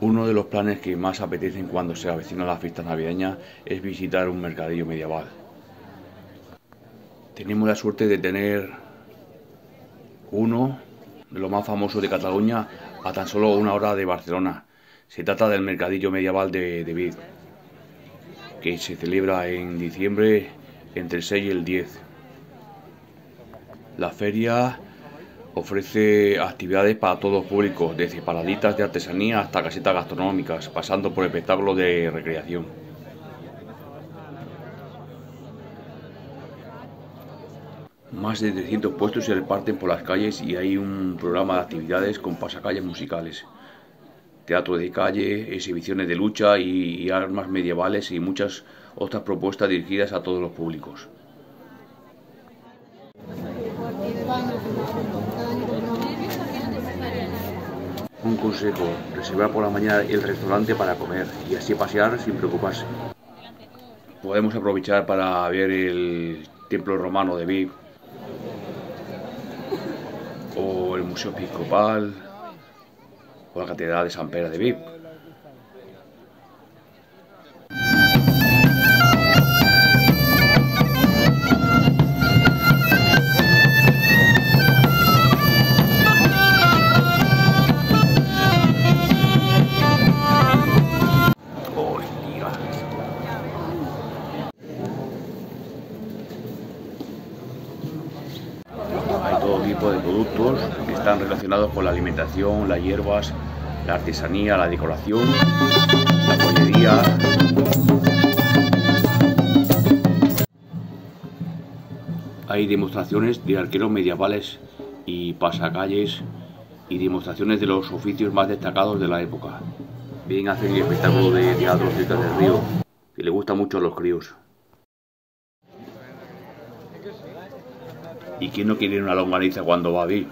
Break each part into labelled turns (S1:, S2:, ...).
S1: Uno de los planes que más apetecen cuando se avecinan las fiestas navideñas es visitar un mercadillo medieval. Tenemos la suerte de tener uno de los más famosos de Cataluña a tan solo una hora de Barcelona. Se trata del mercadillo medieval de, de Vid, que se celebra en diciembre entre el 6 y el 10. La feria Ofrece actividades para todo público, desde paraditas de artesanía hasta casetas gastronómicas, pasando por espectáculos de recreación. Más de 300 puestos se reparten por las calles y hay un programa de actividades con pasacalles musicales, teatro de calle, exhibiciones de lucha y armas medievales y muchas otras propuestas dirigidas a todos los públicos. Un consejo, reservar por la mañana el restaurante para comer y así pasear sin preocuparse. Podemos aprovechar para ver el templo romano de Vic o el Museo Episcopal o la Catedral de San Pedro de Vic. Todo tipo de productos que están relacionados con la alimentación, las hierbas, la artesanía, la decoración, la joyería. Hay demostraciones de arqueros medievales y pasacalles y demostraciones de los oficios más destacados de la época. Bien hacen el espectáculo de teatro cerca del río, que le gusta mucho a los críos. ¿Y quién no quiere una longaniza cuando va a vivir?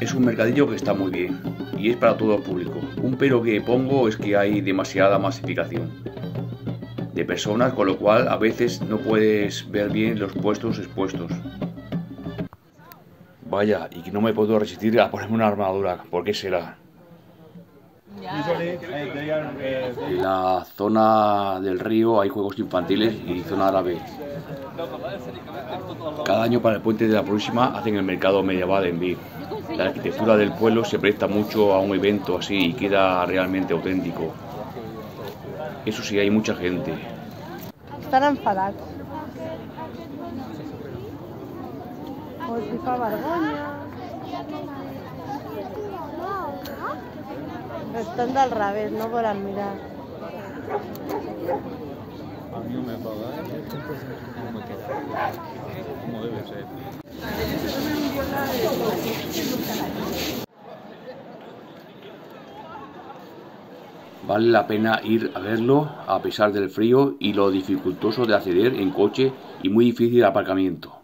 S1: Es un mercadillo que está muy bien y es para todo el público. Un pero que pongo es que hay demasiada masificación de personas, con lo cual a veces no puedes ver bien los puestos expuestos. Vaya, y que no me puedo resistir a ponerme una armadura, ¿por qué será? En la zona del río hay juegos infantiles y zona árabe. Cada año para el puente de la próxima hacen el mercado medieval en Vic. La arquitectura del pueblo se presta mucho a un evento así y queda realmente auténtico. Eso sí, hay mucha gente.
S2: Estan enfadats. O hi fa vergonya. Estan del revés, no volen mirar.
S3: A mí no me paga, ¿eh? no me queda. Como debe ser.
S1: Vale la pena ir a verlo a pesar del frío y lo dificultoso de acceder en coche y muy difícil aparcamiento.